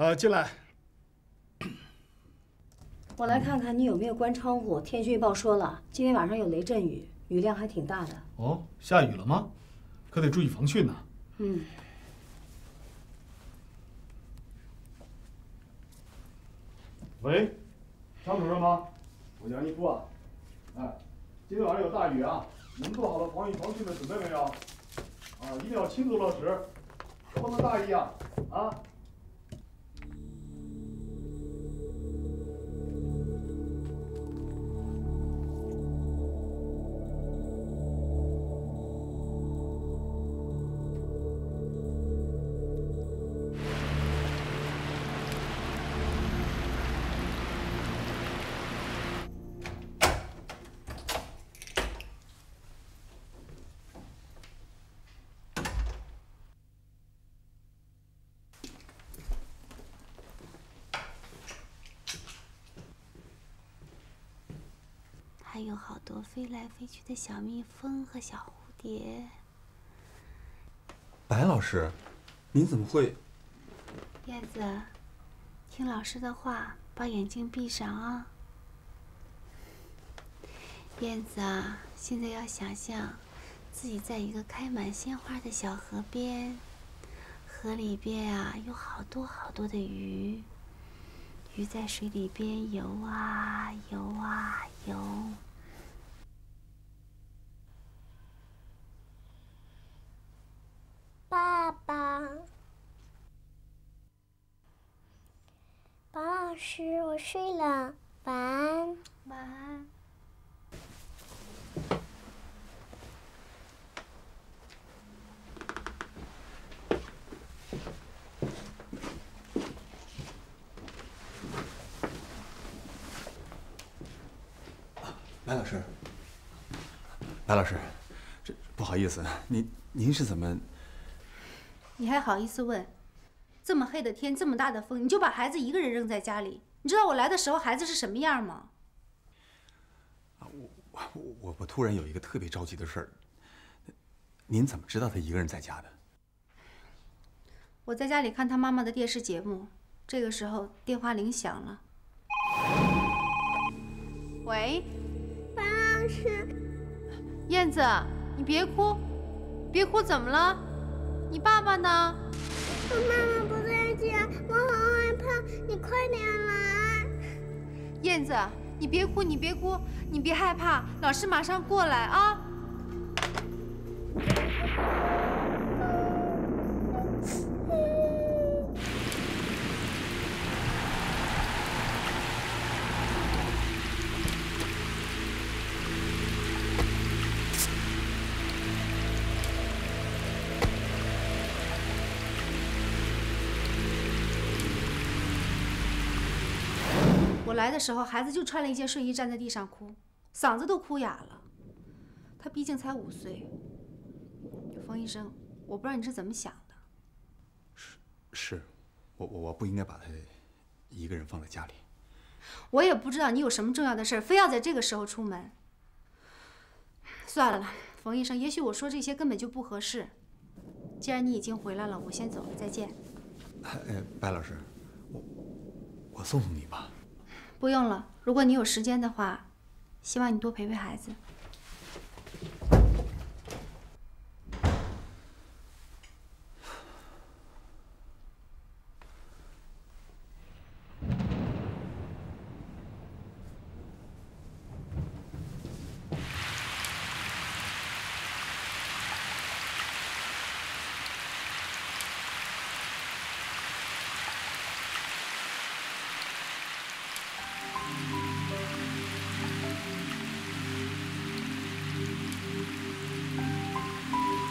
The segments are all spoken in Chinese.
呃，进来。我来看看你有没有关窗户。天气预报说了，今天晚上有雷阵雨，雨量还挺大的。哦，下雨了吗？可得注意防汛呐。嗯。喂，张主任吗？我杨一夫啊。哎，今天晚上有大雨啊，你们做好了防雨防汛的准备没有？啊，一定要亲自落实，不能大意啊！啊。还有好多飞来飞去的小蜜蜂和小蝴蝶。白老师，您怎么会？燕子，听老师的话，把眼睛闭上啊。燕子啊，现在要想象自己在一个开满鲜花的小河边，河里边啊有好多好多的鱼。鱼在水里边游啊游啊游。爸爸，白老师，我睡了，晚安，晚安。白老师，白老师，这不好意思，您您是怎么？你还好意思问？这么黑的天，这么大的风，你就把孩子一个人扔在家里？你知道我来的时候孩子是什么样吗？啊，我我我我突然有一个特别着急的事儿。您怎么知道他一个人在家的？我在家里看他妈妈的电视节目，这个时候电话铃响了。喂。是燕子，你别哭，别哭，怎么了？你爸爸呢？我妈妈不在家，我好害怕，你快点来。燕子，你别哭，你别哭，你别害怕，老师马上过来啊。来的时候，孩子就穿了一件睡衣站在地上哭，嗓子都哭哑了。他毕竟才五岁。冯医生，我不知道你是怎么想的。是是，我我我不应该把他一个人放在家里。我也不知道你有什么重要的事非要在这个时候出门。算了，冯医生，也许我说这些根本就不合适。既然你已经回来了，我先走了，再见。哎，白老师，我我送送你吧。不用了，如果你有时间的话，希望你多陪陪孩子。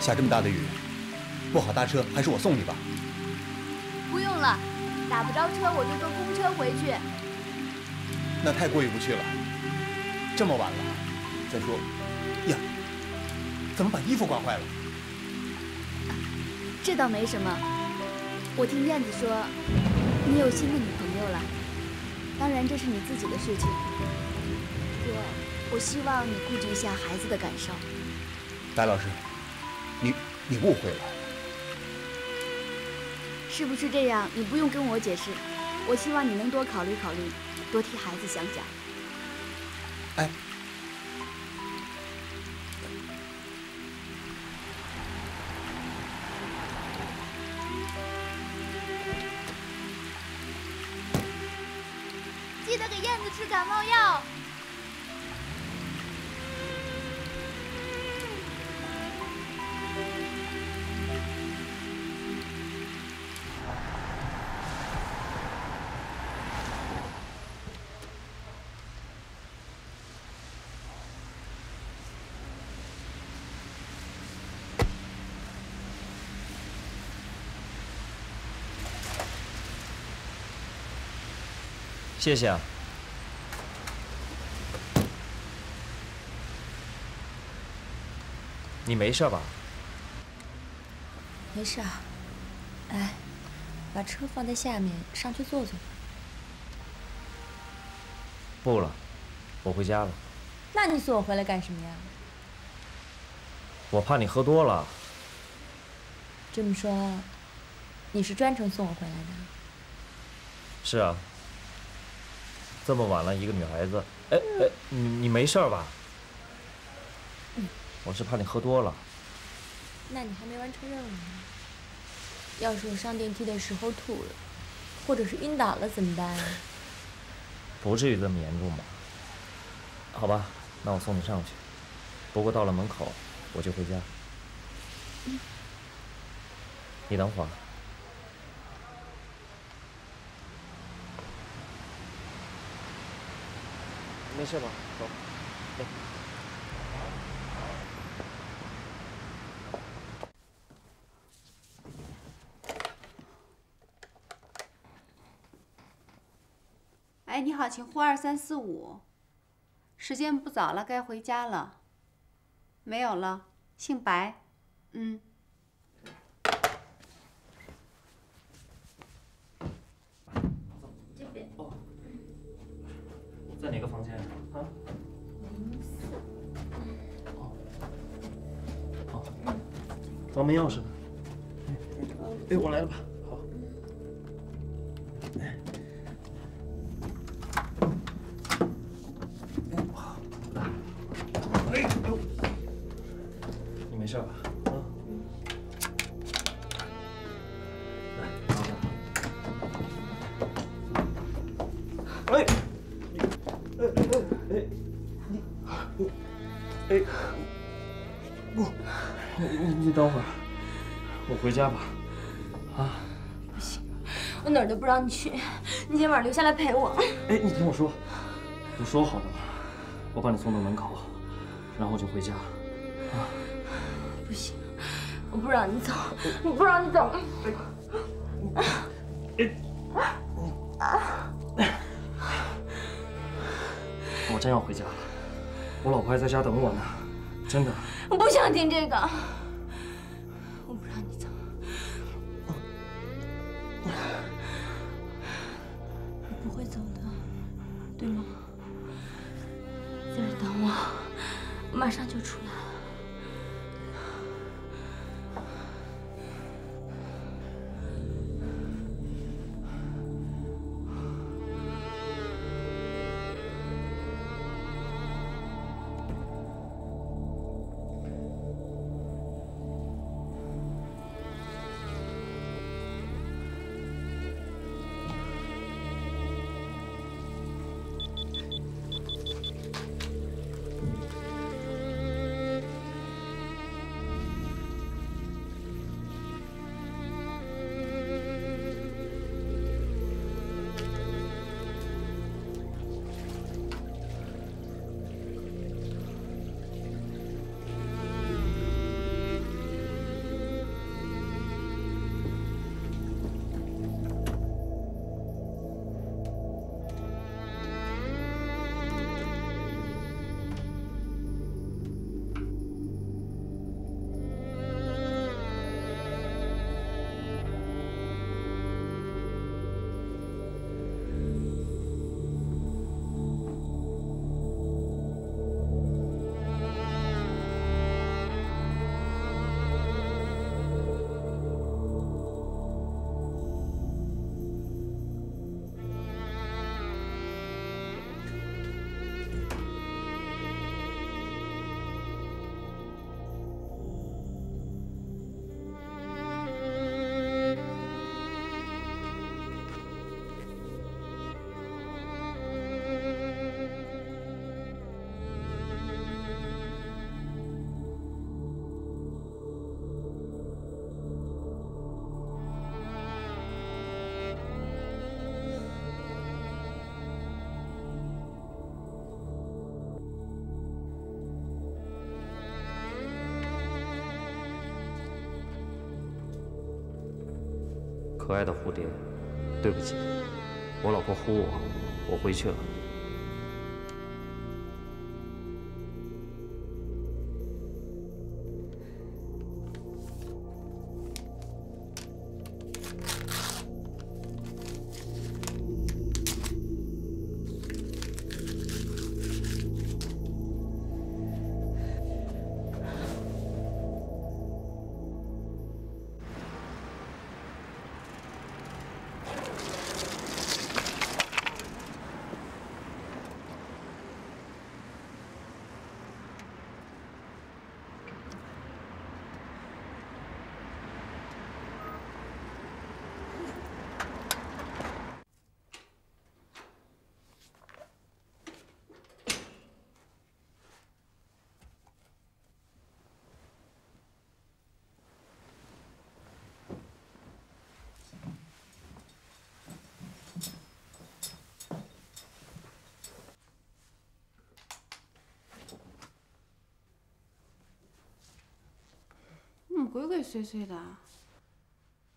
下这么大的雨，不好搭车，还是我送你吧。不用了，打不着车我就坐公车回去。那太过意不去了，这么晚了。再说，呀，怎么把衣服刮坏了？这倒没什么。我听燕子说，你有新的女朋友了。当然这是你自己的事情。我，我希望你顾及一下孩子的感受。白老师。你你误会了，是是不是这样？你不用跟我解释。我希望你能多考虑考虑，多替孩子想想。哎，记得给燕子吃感冒药。谢谢啊。你没事吧？没事啊。哎，把车放在下面，上去坐坐。不了，我回家了。那你送我回来干什么呀？我怕你喝多了。这么说，你是专程送我回来的？是啊。这么晚了，一个女孩子，哎哎，你你没事吧？我是怕你喝多了。那你还没完成任务呢。要是我上电梯的时候吐了，或者是晕倒了怎么办？不至于这么严重吧？好吧，那我送你上去。不过到了门口，我就回家。你等会儿。没事吧？走。哎，你好，请呼二三四五。时间不早了，该回家了。没有了，姓白。嗯。房门钥匙呢？哎，我来了吧？回家吧，啊？不行，我哪儿都不让你去，你今晚留下来陪我。哎，你听我说，不说好的吗？我把你送到门口，然后就回家，啊？不行，我不让你走，我不让你走。哎。我真要回家了，我老婆还在家等我呢，真的。我不想听这个，可爱的蝴蝶，对不起，我老婆呼我，我回去了。祟祟的？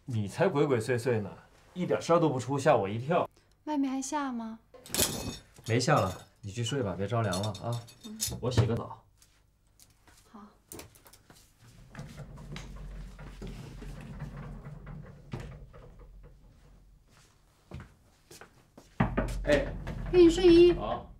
你才鬼鬼祟祟呢，一点声都不出，吓我一跳。外面还下吗？没下了，你去睡吧，别着凉了啊。我洗个澡。好。哎，给你睡衣。好。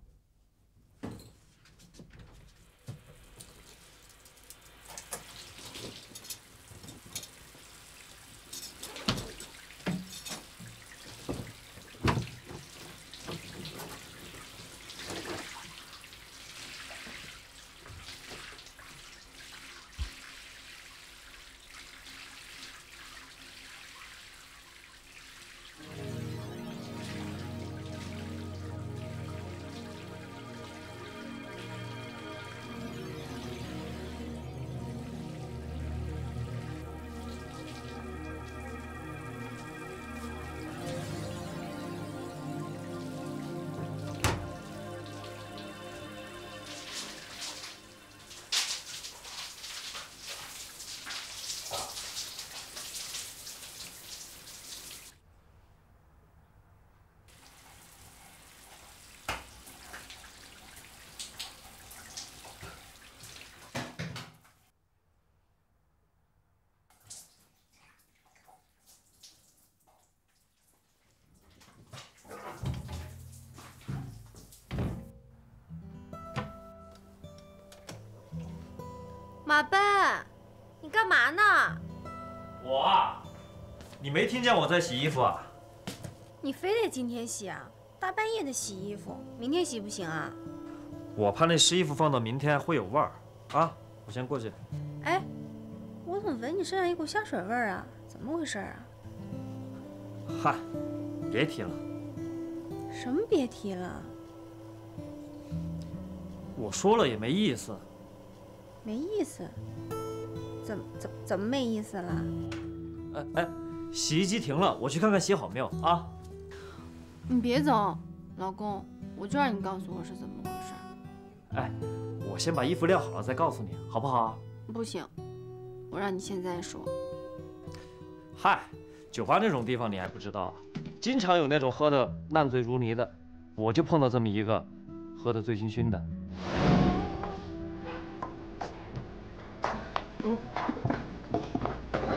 马奔，你干嘛呢？我啊，你没听见我在洗衣服啊？你非得今天洗啊？大半夜的洗衣服，明天洗不行啊？我怕那湿衣服放到明天会有味儿啊！我先过去。哎，我怎么闻你身上一股香水味儿啊？怎么回事啊？嗨，别提了。什么别提了？我说了也没意思。没意思？怎么怎怎么没意思了？哎哎，洗衣机停了，我去看看洗好没有啊？你别走，老公，我就让你告诉我是怎么回事。哎，我先把衣服晾好了再告诉你，好不好？不行，我让你现在说。嗨，酒吧那种地方你还不知道啊？经常有那种喝的烂醉如泥的，我就碰到这么一个，喝的醉醺醺的。嗯，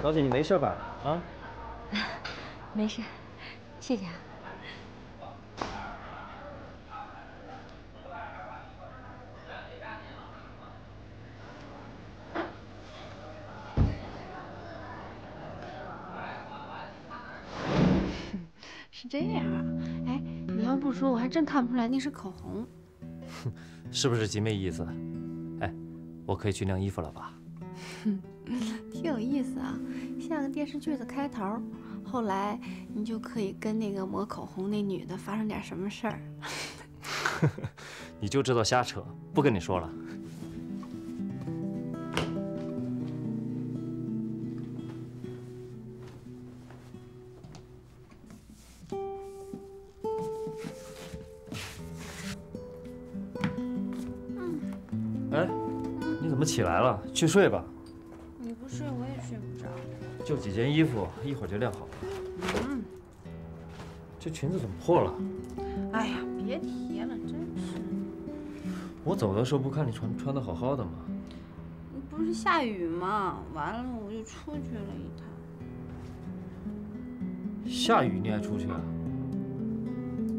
小姐，你没事吧？啊？没事，谢谢啊。是这样啊？哎，你要不说，我还真看不出来那是口红。是不是极没意思？哎，我可以去晾衣服了吧？哼 挺有意思啊，像个电视剧的开头。后来你就可以跟那个抹口红那女的发生点什么事儿。你就知道瞎扯，不跟你说了。起来了？去睡吧。你不睡，我也睡不着。就几件衣服，一会儿就晾好了。嗯。这裙子怎么破了？哎呀，别提了，真是。我走的时候不看你穿穿的好好的吗？不是下雨吗？完了我就出去了一趟。下雨你还出去啊？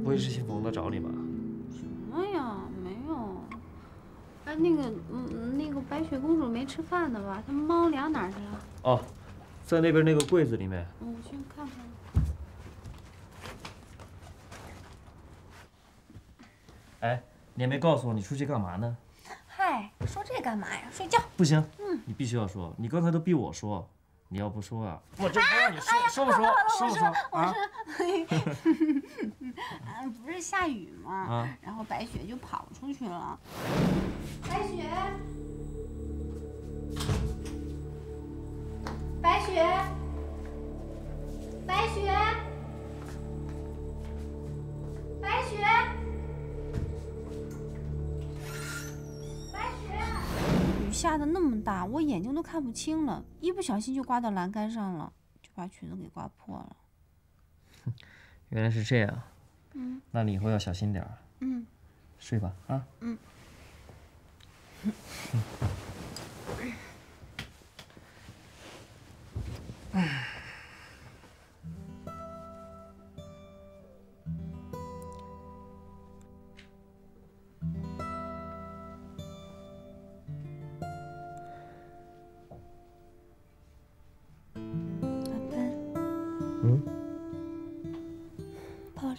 不会是姓冯的找你吧？那个，嗯，那个白雪公主没吃饭呢吧？她猫粮哪儿去了？哦，在那边那个柜子里面。嗯，我去看看。哎，你还没告诉我你出去干嘛呢？嗨，说这干嘛呀？睡觉。不行，嗯，你必须要说。你刚才都逼我说，你要不说啊，我就不让你说，说不说？说不说？啊？嗯，不是下雨吗？啊。然后白雪就跑出去了。白雪，白雪，白雪，白雪，下的那么大，我眼睛都看不清了，一不小心就刮到栏杆上了，就把裙子给刮破了。原来是这样。嗯。那你以后要小心点儿。嗯。睡吧，啊。嗯。唉。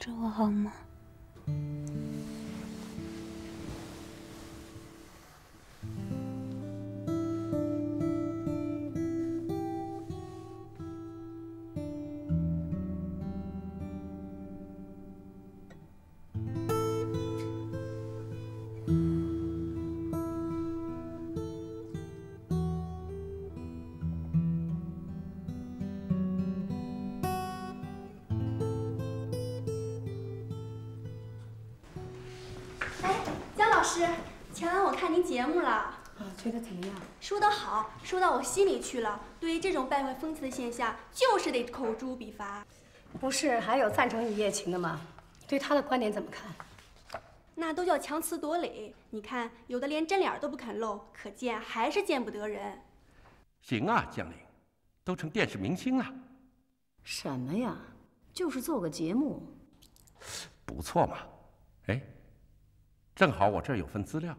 着我好吗？师，前晚我看您节目了，啊，觉得怎么样？说得好，说到我心里去了。对于这种败坏风气的现象，就是得口诛笔伐。不是还有赞成一夜情的吗？对他的观点怎么看？那都叫强词夺理。你看，有的连真脸都不肯露，可见还是见不得人。行啊，江玲，都成电视明星了，什么呀？就是做个节目。不错嘛。哎，正好我这儿有份资料，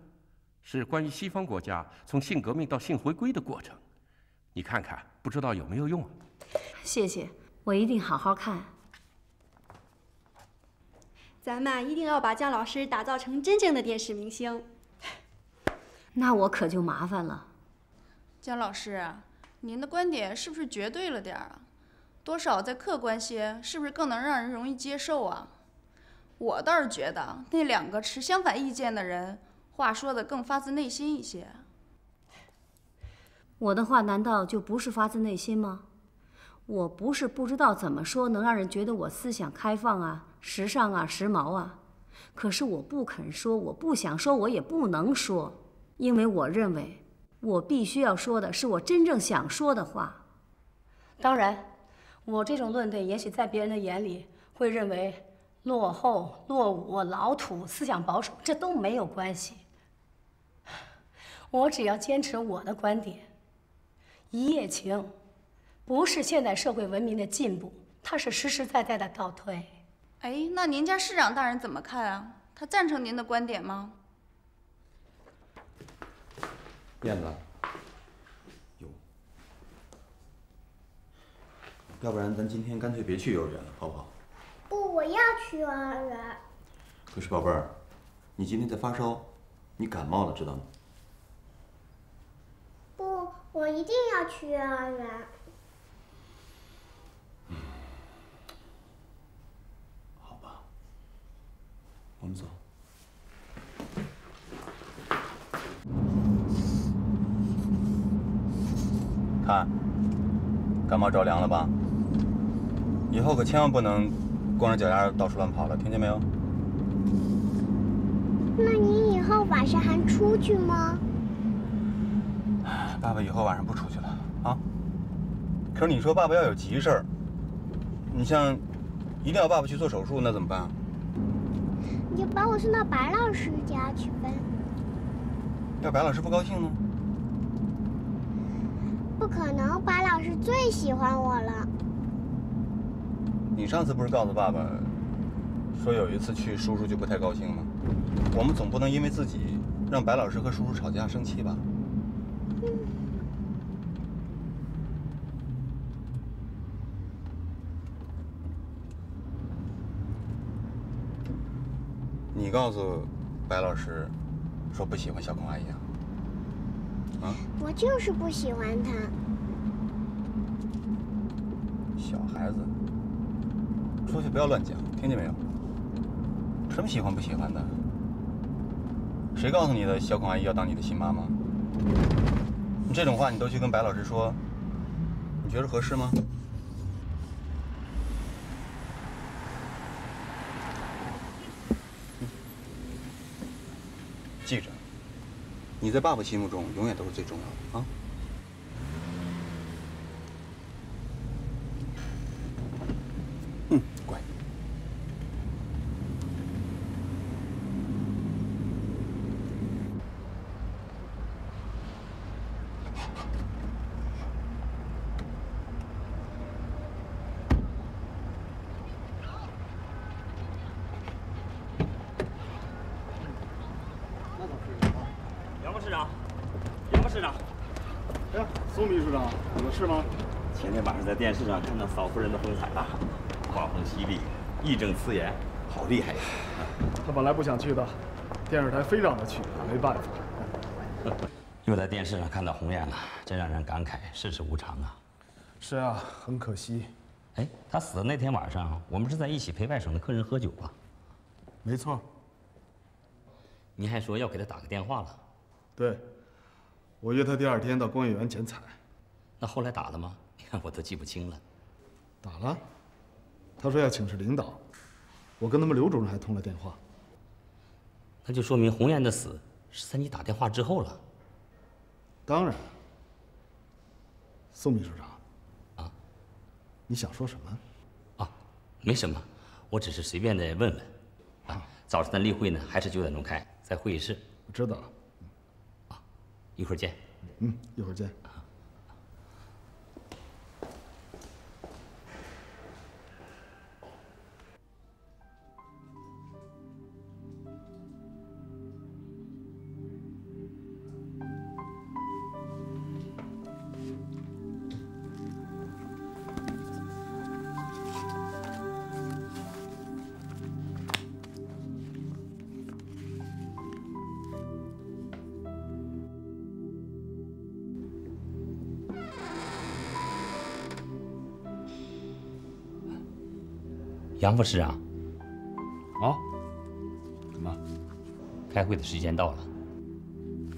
是关于西方国家从性革命到性回归的过程，你看看，不知道有没有用啊？谢谢，我一定好好看。咱们一定要把姜老师打造成真正的电视明星。那我可就麻烦了。姜老师，您的观点是不是绝对了点儿啊？多少再客观些，是不是更能让人容易接受啊？我倒是觉得那两个持相反意见的人，话说的更发自内心一些。我的话难道就不是发自内心吗？我不是不知道怎么说能让人觉得我思想开放啊、时尚啊、时髦啊，可是我不肯说，我不想说，我也不能说，因为我认为我必须要说的是我真正想说的话。当然，我这种论点也许在别人的眼里会认为落后、落伍、老土、思想保守，这都没有关系。我只要坚持我的观点，一夜情。不是现代社会文明的进步，它是实实在在的倒退。哎，那您家市长大人怎么看啊？他赞成您的观点吗？燕子，有，要不然咱今天干脆别去幼儿园了，好不好？不，我要去幼儿园。可是宝贝儿，你今天在发烧，你感冒了，知道吗？不，我一定要去幼儿园。我们走。看，感冒着凉了吧？以后可千万不能光着脚丫到处乱跑了，听见没有？那你以后晚上还出去吗？爸爸以后晚上不出去了啊。可是你说爸爸要有急事儿，你像一定要爸爸去做手术，那怎么办啊？你就把我送到白老师家去呗。要白老师不高兴呢？不可能，白老师最喜欢我了。你上次不是告诉爸爸，说有一次去叔叔就不太高兴吗？我们总不能因为自己让白老师和叔叔吵架生气吧？你告诉白老师，说不喜欢小孔阿姨啊？啊？我就是不喜欢他。小孩子，出去不要乱讲，听见没有？什么喜欢不喜欢的？谁告诉你的小孔阿姨要当你的新妈妈？你这种话你都去跟白老师说，你觉得合适吗？记着，你在爸爸心目中永远都是最重要的啊！杨副市长，杨副市长，哎，苏秘书长，有事吗？前天晚上在电视上看到嫂夫人的风采了，画风犀利，义正辞严，好厉害呀！他本来不想去的，电视台非让他去，没办法。又在电视上看到鸿雁了，真让人感慨世事无常啊！是啊，很可惜。哎，他死的那天晚上，我们是在一起陪外省的客人喝酒吧？没错。您还说要给他打个电话了？对，我约他第二天到工业园剪彩。那后来打了吗？你看我都记不清了。打了，他说要请示领导，我跟他们刘主任还通了电话。那就说明鸿雁的死是在你打电话之后了。当然。宋秘书长，啊，你想说什么？啊，没什么，我只是随便的问问。啊，早晨的例会呢，还是九点钟开，在会议室。我知道了。啊，一会儿见。嗯，一会儿见。杨副市长，啊？怎么？开会的时间到了。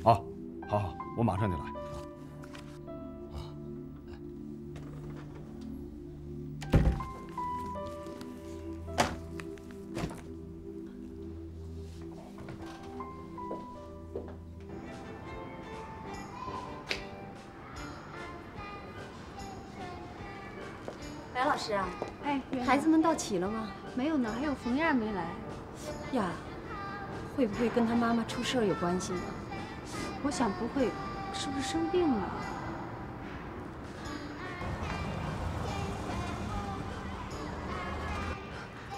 啊，好好，我马上就来。到齐了吗？没有呢，还有冯燕没来。呀，会不会跟他妈妈出事儿有关系呢？我想不会，是不是生病了？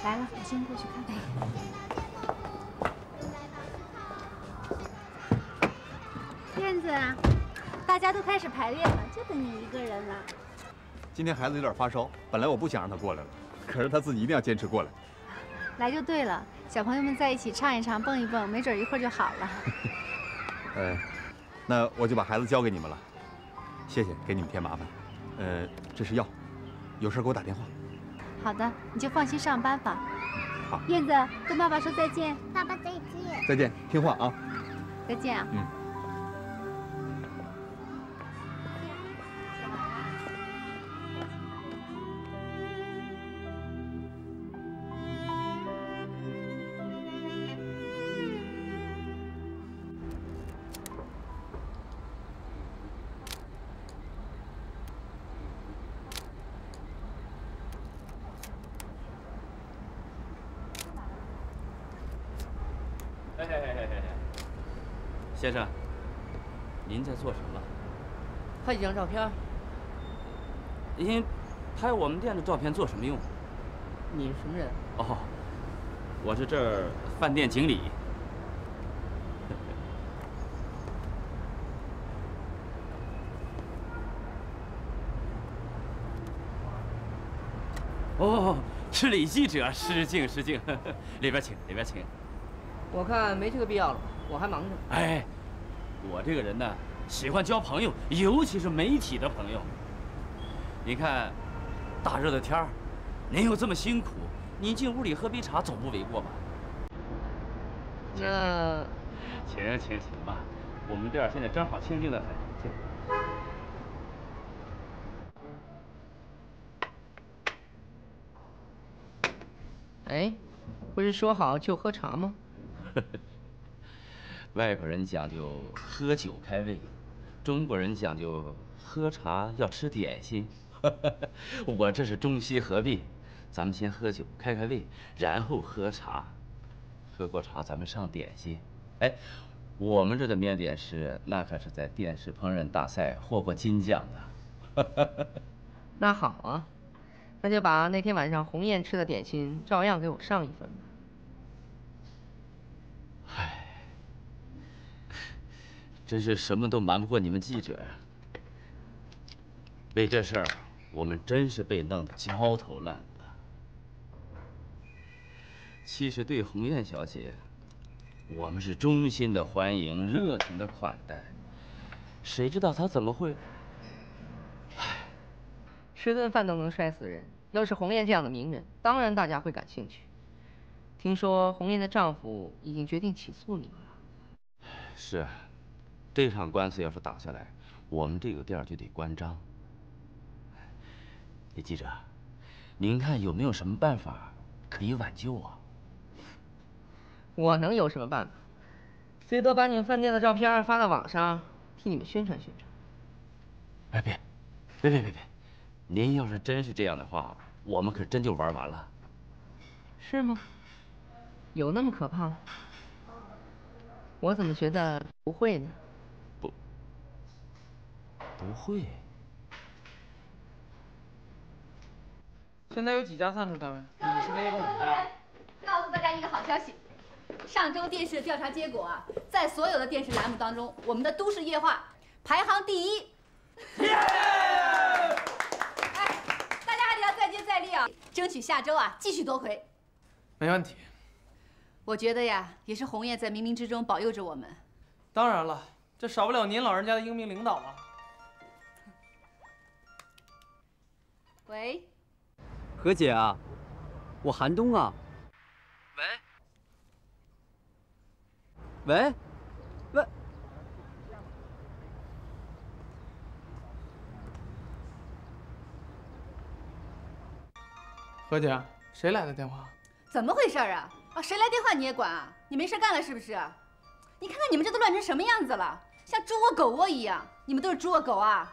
来了，我先过去看看。燕子，大家都开始排练了，就等你一个人了。今天孩子有点发烧，本来我不想让他过来了，可是他自己一定要坚持过来。来就对了，小朋友们在一起唱一唱，蹦一蹦，没准一会儿就好了。呃，那我就把孩子交给你们了，谢谢，给你们添麻烦。呃，这是药，有事给我打电话。好的，你就放心上班吧。好，燕子，跟爸爸说再见。爸爸再见。再见，听话啊。再见啊。嗯。拍几张照片。您拍我们店的照片做什么用？你是什么人？哦，我是这儿饭店经理。哦，是李记者，失敬失敬，里边请，里边请。我看没这个必要了，我还忙着。哎，我这个人呢，喜欢交朋友，尤其是媒体的朋友。你看，大热的天儿，您又这么辛苦，您进屋里喝杯茶总不为过吧？那，请请请吧，我们店现在正好清静的很，请。哎，不是说好就喝茶吗？外国人讲究喝酒开胃，中国人讲究喝茶要吃点心。我这是中西合璧，咱们先喝酒开开胃，然后喝茶。喝过茶，咱们上点心。哎，我们这的面点师那可是在电视烹饪大赛获过金奖的。那好啊。那就把那天晚上鸿雁吃的点心照样给我上一份吧。真是什么都瞒不过你们记者呀。为这事儿，我们真是被弄得焦头烂额。其实对鸿雁小姐，我们是衷心的欢迎，热情的款待。谁知道她怎么会？吃顿饭都能摔死人。要是红艳这样的名人，当然大家会感兴趣。听说红艳的丈夫已经决定起诉你们了。是，这场官司要是打下来，我们这个店就得关张。李记者，您看有没有什么办法可以挽救啊？我能有什么办法？最多把你们饭店的照片发到网上，替你们宣传宣传。哎，别，别别别别！您要是真是这样的话，我们可真就玩完了。是吗？有那么可怕吗？我怎么觉得不会呢？不，会。现在有几家赞助单位？你是那个的。告诉大家一个好消息，上周电视的调查结果啊，在所有的电视栏目当中，我们的《都市夜话》排行第一耶大家还得要。再厉啊！争取下周啊继续夺魁。没问题。我觉得呀，也是红叶在冥冥之中保佑着我们。当然了，这少不了您老人家的英明领导啊。喂，何姐啊，我韩东啊。喂。喂。喂。何姐，谁来的电话？怎么回事啊？啊，谁来电话你也管啊？你没事干了是不是？你看看你们这都乱成什么样子了，像猪窝狗窝一样。你们都是猪窝狗啊？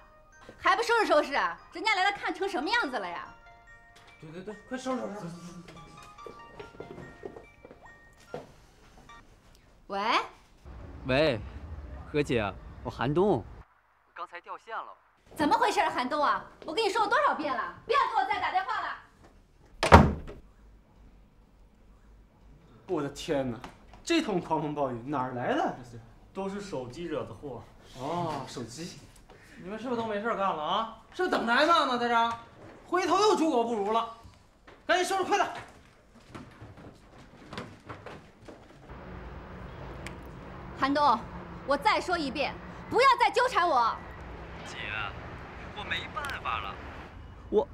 还不收拾收拾啊？人家来了看成什么样子了呀？对对对，快收拾收拾。喂。喂，何姐，我韩东，刚才掉线了。怎么回事，韩东啊？我跟你说了多少遍了，不要给我再打电话了。我的天哪，这通狂风暴雨哪儿来的？这是，都是手机惹的祸。哦，手机，你们是不是都没事干了啊？是不是等着挨骂呢？在这，回头又猪狗不如了，赶紧收拾，快点！韩东，我再说一遍，不要再纠缠我。姐，我没办法了，我，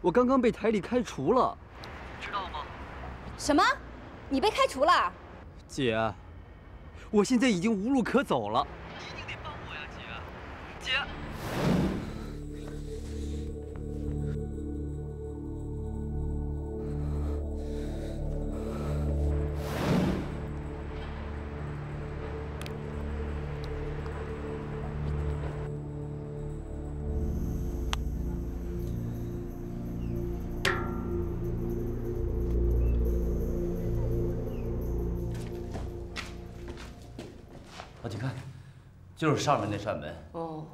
我刚刚被台里开除了，知道吗？什么？你被开除了，姐，我现在已经无路可走了，就是上面那扇门。哦。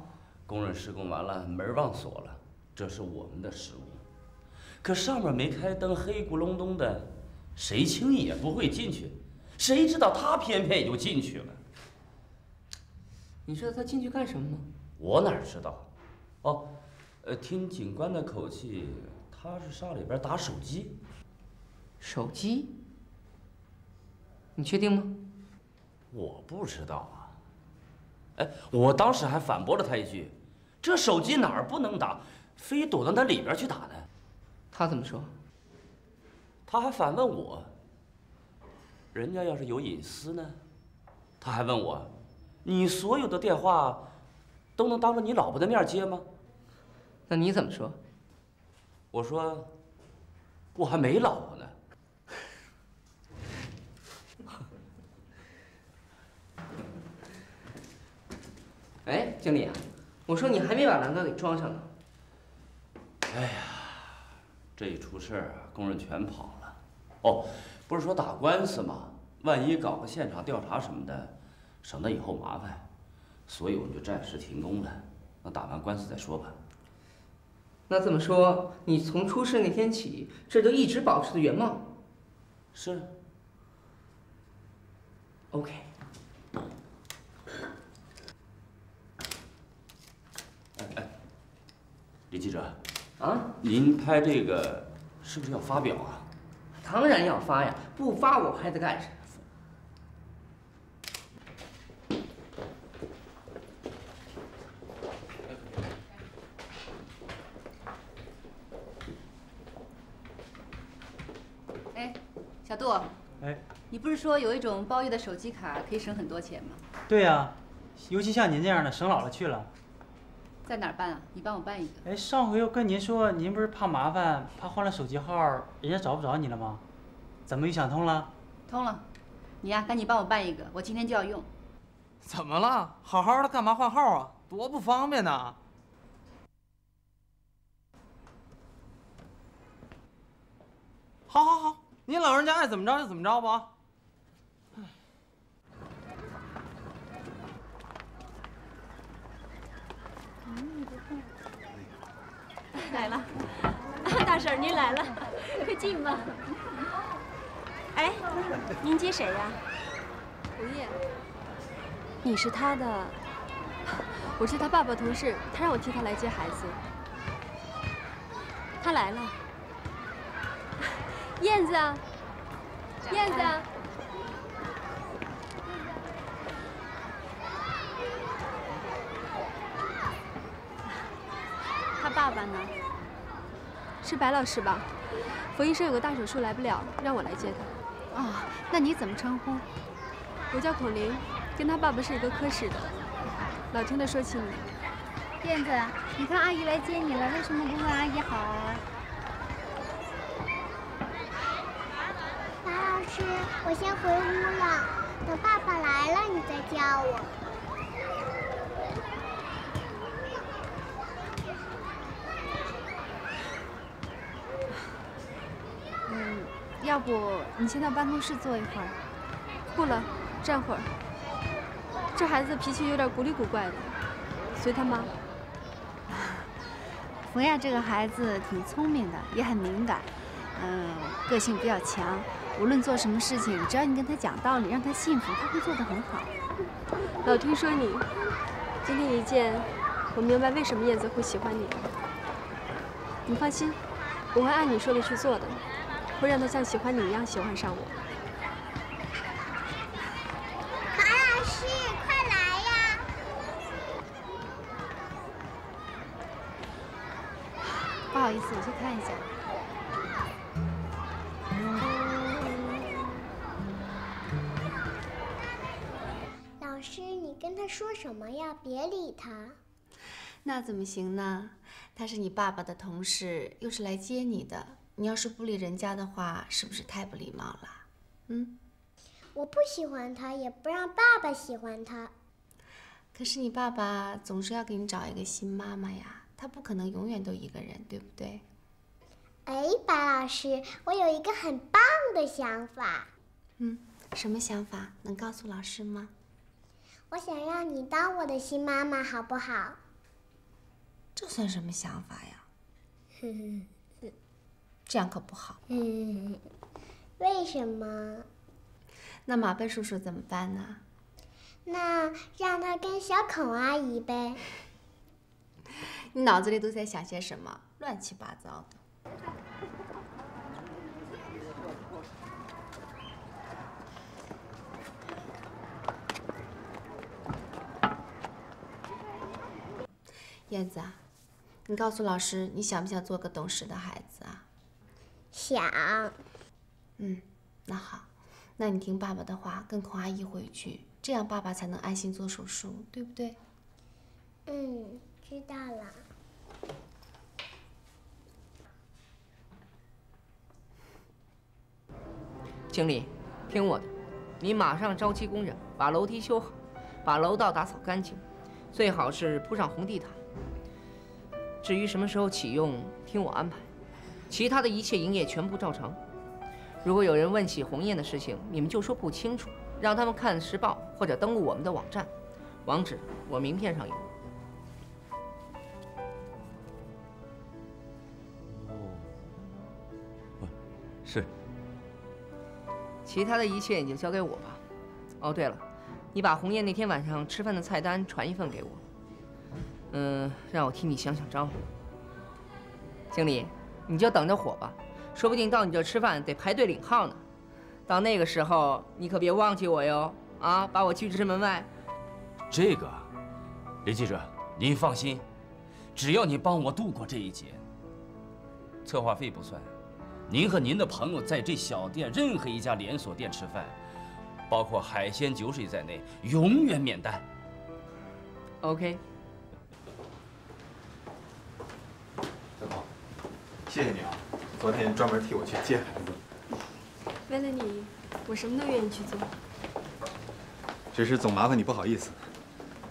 工人施工完了，门忘锁了，这是我们的失误。可上面没开灯，黑咕隆咚的，谁轻易也不会进去。谁知道他偏偏也就进去了。你知道他进去干什么吗？我哪知道？哦，呃，听警官的口气，他是上里边打手机。手机？你确定吗？我不知道啊。哎，我当时还反驳了他一句：“这手机哪儿不能打，非躲到那里边去打呢？”他怎么说？他还反问我：“人家要是有隐私呢？”他还问我：“你所有的电话都能当着你老婆的面接吗？”那你怎么说？我说：“我还没老婆呢。”哎，经理，我说你还没把栏杆给装上呢。哎呀，这一出事儿啊，工人全跑了。哦，不是说打官司吗？万一搞个现场调查什么的，省得以后麻烦，所以我们就暂时停工了。那打完官司再说吧。那这么说，你从出事那天起，这就一直保持着原貌？是。OK。哎哎，李记者，啊，您拍这个是不是要发表啊？当然要发呀，不发我拍它干什么？哎，小杜，哎，你不是说有一种包月的手机卡可以省很多钱吗？对呀，尤其像您这样的，省老了去了。在哪儿办啊？你帮我办一个。哎，上回又跟您说，您不是怕麻烦，怕换了手机号，人家找不着你了吗？怎么又想通了？通了，你呀，赶紧帮我办一个，我今天就要用。怎么了？好好的干嘛换号啊？多不方便呐！好，好，好，您老人家爱怎么着就怎么着吧。来了，大婶您来了，快进吧。哎，您接谁呀？胡叶，你是他的，我是他爸爸同事，他让我替他来接孩子。他来了，燕子啊，燕子。他爸爸呢？是白老师吧？冯医生有个大手术来不了，让我来接他。哦，那你怎么称呼？我叫孔玲，跟他爸爸是一个科室的。老听他说起你。燕子，你看阿姨来接你了，为什么不问阿姨好啊？白老师，我先回屋了，等爸爸来了你再叫我。嗯，要不你先到办公室坐一会儿。不了，站会儿。这孩子脾气有点古里古怪的，随他妈。冯亚这个孩子挺聪明的，也很敏感，嗯，个性比较强。无论做什么事情，只要你跟他讲道理，让他信服，他会做得很好。老听说你，今天一见，我明白为什么燕子会喜欢你。你放心，我会按你说的去做的，会让他像喜欢你一样喜欢上我。马老师，快来呀！不好意思，我去看一下。老师，你跟他说什么呀？别理他。那怎么行呢？他是你爸爸的同事，又是来接你的，你要是不理人家的话，是不是太不礼貌了？嗯。我不喜欢他，也不让爸爸喜欢他。可是你爸爸总是要给你找一个新妈妈呀，他不可能永远都一个人，对不对？哎，白老师，我有一个很棒的想法。嗯，什么想法？能告诉老师吗？我我想让你当我的新妈妈，好不好？这算什么想法呀？嗯，这样可不好。嗯，为什么？那马奔叔叔怎么办呢？那让他跟小孔阿姨呗。你脑子里都在想些什么？乱七八糟的。燕子啊，你告诉老师，你想不想做个懂事的孩子啊？想。嗯，那好，那你听爸爸的话，跟孔阿姨回去，这样爸爸才能安心做手术，对不对？嗯，知道了。经理，听我的，你马上召集工人把楼梯修好，把楼道打扫干净，最好是铺上红地毯。至于什么时候启用，听我安排。其他的一切营业全部照常。如果有人问起鸿雁的事情，你们就说不清楚，让他们看《时报》或者登录我们的网站，网址我名片上有。是。其他的一切你就交给我吧。哦，对了，你把鸿雁那天晚上吃饭的菜单传一份给我。嗯，让我替你想想招。经理，你就等着火吧，说不定到你这吃饭得排队领号呢。到那个时候，你可别忘记我哟，啊，把我拒之门外。这个，李记者，您放心，只要你帮我度过这一劫，策划费不算，您和您的朋友在这小店任何一家连锁店吃饭，包括海鲜酒水在内，永远免单。OK。谢谢你啊，昨天专门替我去接孩子。为了你，我什么都愿意去做。只是总麻烦你不好意思。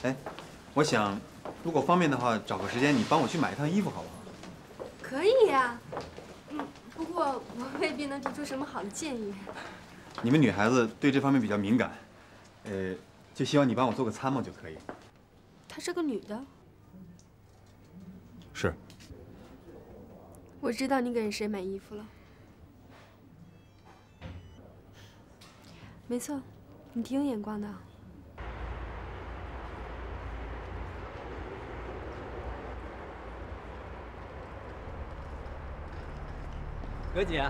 哎，我想，如果方便的话，找个时间你帮我去买一趟衣服好不好？可以呀、嗯，不过我未必能提出什么好的建议。你们女孩子对这方面比较敏感，呃，就希望你帮我做个参谋就可以。她是个女的，是。我知道你给谁买衣服了。没错，你挺有眼光的。刘，姐，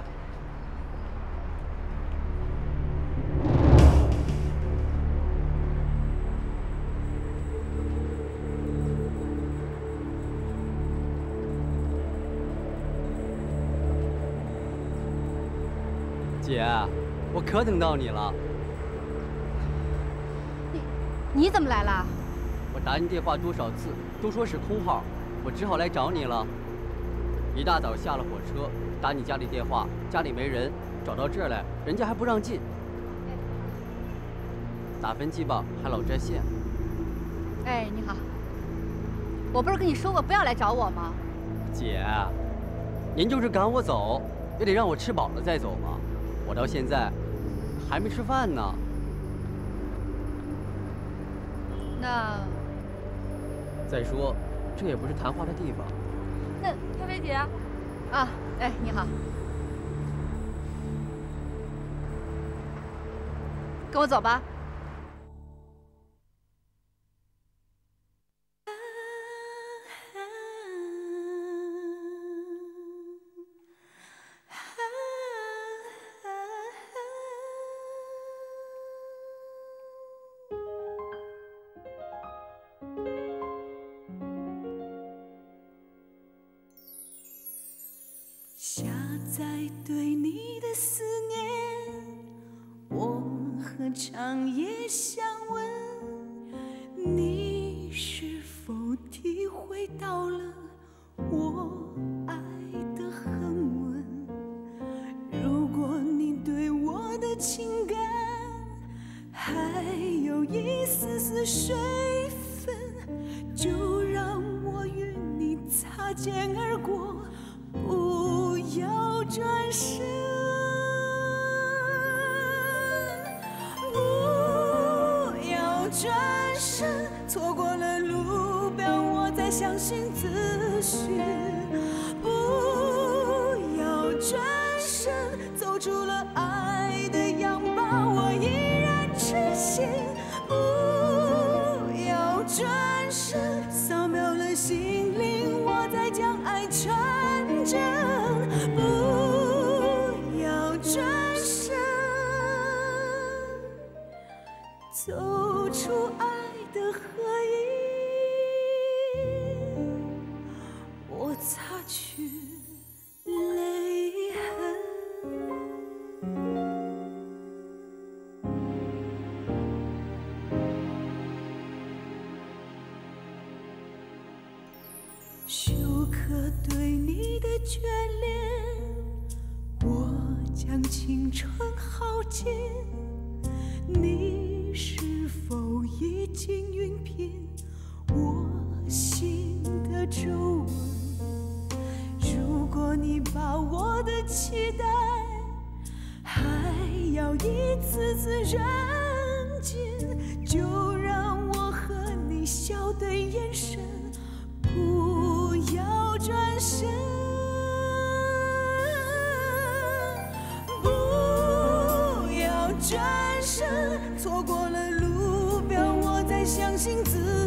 可等到你了。你怎么来了？我打你电话多少次，都说是空号，我只好来找你了。一大早下了火车，打你家里电话，家里没人，找到这儿来，人家还不让进。打分机吧，还老占线。哎，你好，我不是跟你说过不要来找我吗？姐，您就是赶我走，也得让我吃饱了再走吧。我到现在还没吃饭呢。那再说，这也不是谈话的地方。那咖啡姐啊，哎，你好，跟我走吧。有一丝丝水分，就让我与你擦肩而过。不要转身，不要转身，错过了路标，我在相信自己。一次次忍尽，就让我和你笑的眼神，不要转身，不要转身，错过了路标，我在相信自。